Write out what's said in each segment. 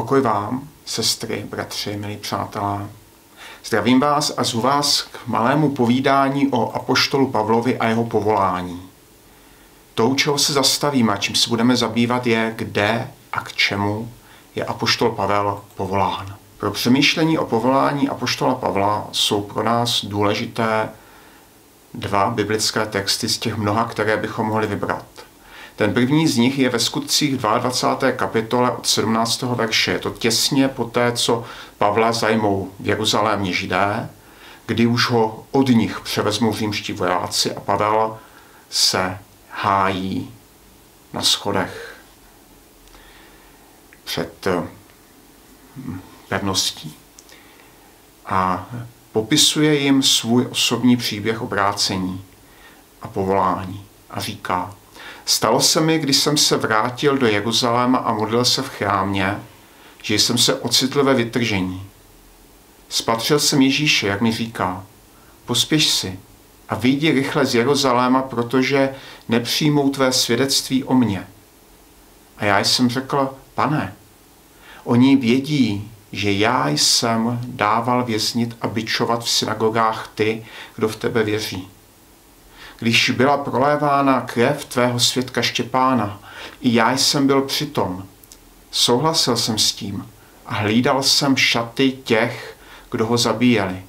Pokoj vám, sestry, bratři, milí přátelé. Zdravím vás a zvu vás k malému povídání o apoštolu Pavlovi a jeho povolání. To, čeho se zastavíme a čím se budeme zabývat, je, kde a k čemu je apoštol Pavel povolán. Pro přemýšlení o povolání apoštola Pavla jsou pro nás důležité dva biblické texty z těch mnoha, které bychom mohli vybrat. Ten první z nich je ve skutcích 22. kapitole od 17. verše. Je to těsně po té, co Pavla zajmou v Jeruzalémě židé, kdy už ho od nich převezmou římští vojáci a Pavel se hájí na schodech před hm, pevností. A popisuje jim svůj osobní příběh obrácení a povolání a říká, Stalo se mi, když jsem se vrátil do Jeruzaléma a modlil se v chrámě, že jsem se ocitl ve vytržení. Spatřil jsem Ježíše, jak mi říká, pospěš si a vyjdi rychle z Jeruzaléma, protože nepřijmou tvé svědectví o mně. A já jsem řekl, pane, oni vědí, že já jsem dával věznit a bičovat v synagogách ty, kdo v tebe věří když byla prolévána krev tvého svědka Štěpána, i já jsem byl přitom. Souhlasil jsem s tím a hlídal jsem šaty těch, kdo ho zabíjeli.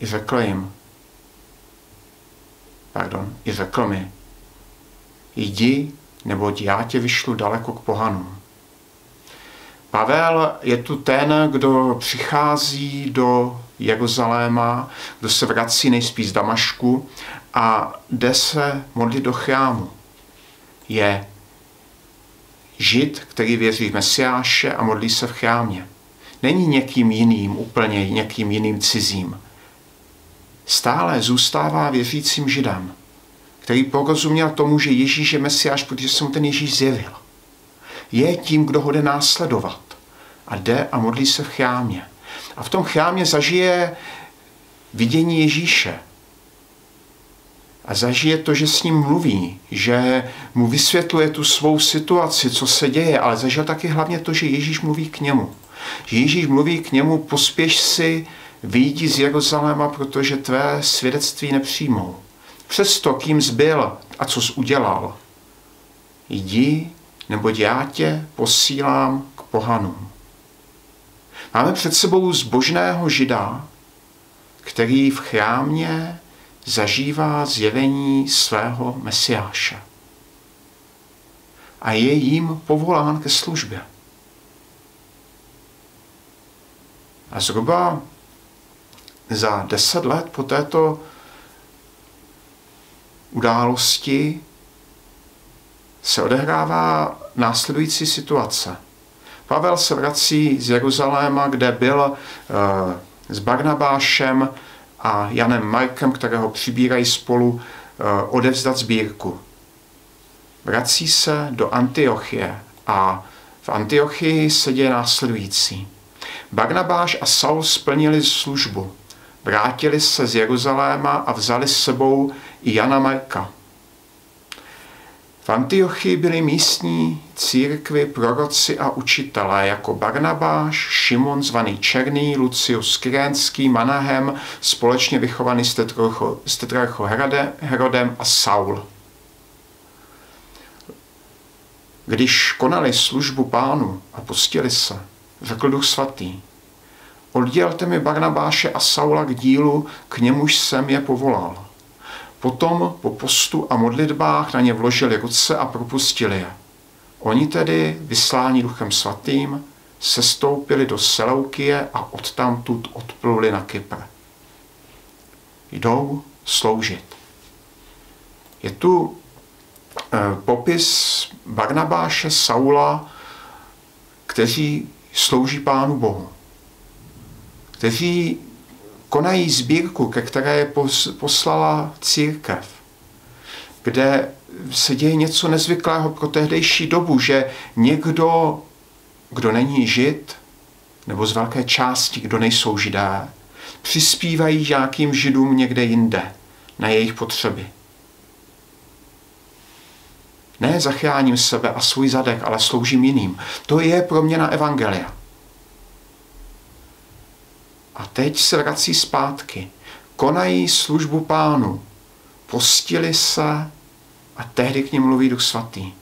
I řekl jim, pardon, i řekl mi, jdi, neboť já tě vyšlu daleko k pohanům. Pavel je tu ten, kdo přichází do Jeruzaléma, kdo se vrací nejspíš z Damašku a jde se modlit do chrámu. Je žid, který věří v Mesiáše a modlí se v chrámě. Není někým jiným, úplně někým jiným cizím. Stále zůstává věřícím židem, který porozuměl tomu, že Ježíš je Mesiáš, protože se mu ten Ježíš zjevil. Je tím, kdo ho jde následovat. A jde a modlí se v chrámě. A v tom chrámě zažije vidění Ježíše. A zažije to, že s ním mluví, že mu vysvětluje tu svou situaci, co se děje, ale zažil taky hlavně to, že Ježíš mluví k němu. Že Ježíš mluví k němu, pospěš si, vyjdi z Jeruzaléma, protože tvé svědectví nepřijmou. Přesto, kým zbyl a co jsi udělal, jdi, neboť já tě posílám k pohanům. Máme před sebou zbožného žida, který v chrámě zažívá zjevení svého mesiáše. A je jim povolán ke službě. A zhruba za deset let po této události se odehrává následující situace. Pavel se vrací z Jeruzaléma, kde byl eh, s Barnabášem a Janem Markem, kterého přibírají spolu, eh, odevzdat sbírku. Vrací se do Antiochie a v Antiochii se děje následující. Barnabáš a Saul splnili službu. Vrátili se z Jeruzaléma a vzali s sebou i Jana Marka. V Antiochii byli místní církvy, proroci a učitelé jako Barnabáš, Šimon zvaný Černý, Lucius Kyrénský, Manahem, společně vychovaný s tetrarchou Herodem a Saul. Když konali službu pánu a postili se, řekl duch svatý, oddělte mi Barnabáše a Saula k dílu, k němuž jsem je povolal. Potom po postu a modlitbách na ně vložili ruce a propustili je. Oni tedy, vysláni duchem svatým, sestoupili do Seleukie a odtamtud odpluli na Kypr. Jdou sloužit. Je tu eh, popis Barnabáše, Saula, kteří slouží Pánu Bohu. Kteří konají sbírku, ke které je poslala církev, kde se děje něco nezvyklého pro tehdejší dobu, že někdo, kdo není žid, nebo z velké části, kdo nejsou židé, přispívají nějakým židům někde jinde na jejich potřeby. Ne zachráním sebe a svůj zadek, ale sloužím jiným. To je proměna Evangelia. A teď se vrací zpátky. Konají službu pánu. Postili se a tehdy k ním mluví Duch Svatý.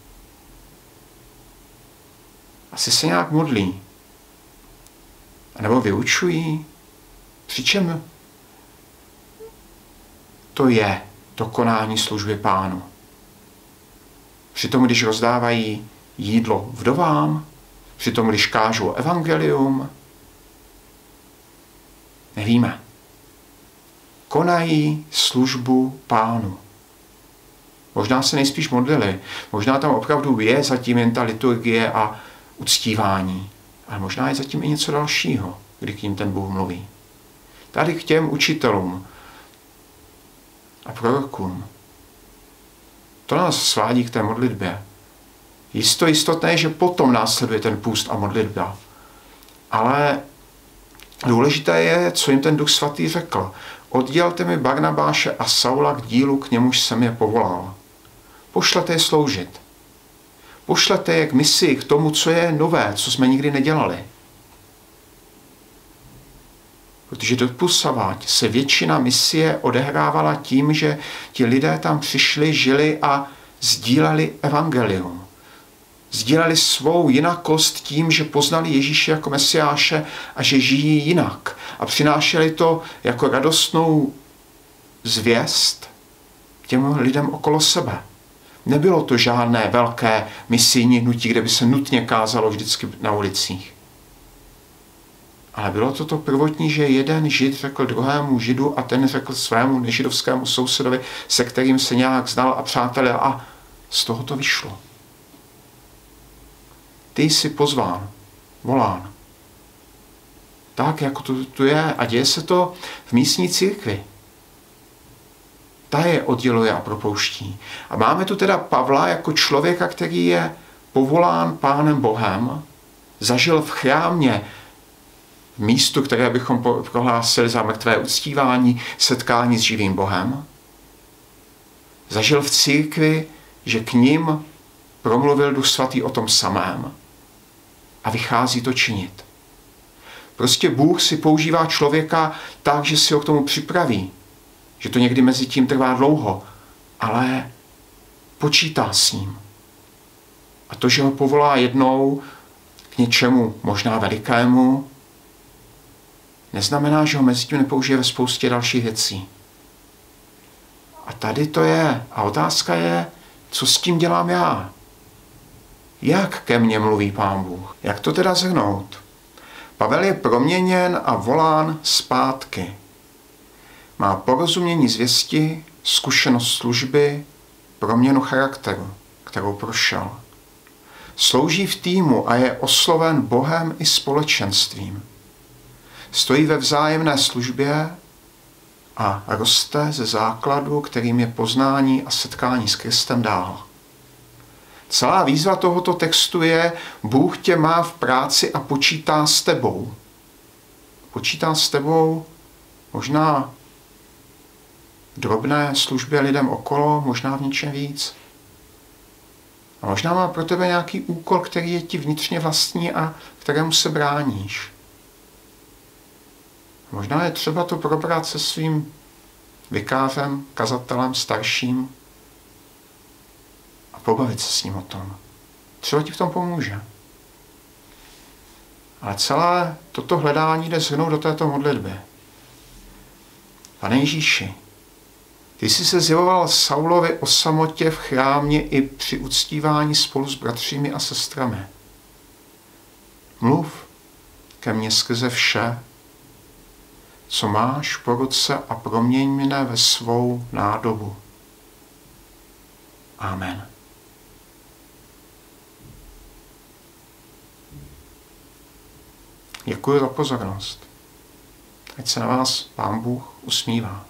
Asi se nějak modlí. A nebo vyučují. Přičem to je to konání služby pánu. Přitom, když rozdávají jídlo vdovám, přitom, když kážou evangelium, nevíme. Konají službu pánu. Možná se nejspíš modlili, možná tam opravdu je zatím jen ta liturgie a uctívání, ale možná je zatím i něco dalšího, kdy k ním ten Bůh mluví. Tady k těm učitelům a prorokům. To nás svádí k té modlitbě. Jisto jistotné, že potom následuje ten půst a modlitba. Ale důležité je, co jim ten Duch Svatý řekl. Oddělte mi Barnabáše a Saula k dílu, k němuž jsem je povolal. Pošlete je sloužit. Pošlete je k misi, k tomu, co je nové, co jsme nikdy nedělali. Protože doposavať se většina misie odehrávala tím, že ti lidé tam přišli, žili a sdíleli evangelium. Sdíleli svou jinakost tím, že poznali Ježíše jako mesiáše a že žijí jinak. A přinášeli to jako radostnou zvěst těm lidem okolo sebe. Nebylo to žádné velké misijní hnutí, kde by se nutně kázalo vždycky na ulicích. Ale bylo to to prvotní, že jeden žid řekl druhému židu a ten řekl svému nežidovskému sousedovi, se kterým se nějak znal a přátelé a z toho to vyšlo. Ty jsi pozván, volán. Tak, jako to tu je. A děje se to v místní církvi. Ta je odděluje a propouští. A máme tu teda Pavla jako člověka, který je povolán Pánem Bohem, zažil v chrámě místu, které bychom prohlásili za mrtvé uctívání, setkání s živým Bohem. Zažil v církvi, že k ním promluvil Duch Svatý o tom samém a vychází to činit. Prostě Bůh si používá člověka tak, že si ho k tomu připraví. Že to někdy mezi tím trvá dlouho, ale počítá s ním. A to, že ho povolá jednou k něčemu možná velikému, neznamená, že ho mezi tím nepoužije ve spoustě dalších věcí. A tady to je. A otázka je, co s tím dělám já? Jak ke mně mluví Pán Bůh? Jak to teda zhrnout? Pavel je proměněn a volán zpátky. Má porozumění zvěsti, zkušenost služby, proměnu charakteru, kterou prošel. Slouží v týmu a je osloven Bohem i společenstvím stojí ve vzájemné službě a roste ze základu, kterým je poznání a setkání s Kristem dál. Celá výzva tohoto textu je, Bůh tě má v práci a počítá s tebou. Počítá s tebou možná drobné službě lidem okolo, možná v něčem víc. A možná má pro tebe nějaký úkol, který je ti vnitřně vlastní a kterému se bráníš. Možná je třeba to probrat se svým vikářem, kazatelem, starším pobavit se s ním o tom. Třeba ti v tom pomůže. Ale celé toto hledání jde zhrnout do této modlitby. Pane Ježíši, ty jsi se zjevoval Saulovi o samotě v chrámě i při uctívání spolu s bratřími a sestrami. Mluv ke mně skrze vše, co máš po ruce a proměň mne ve svou nádobu. Amen. Děkuji za pozornost. Ať se na vás Pán Bůh usmívá.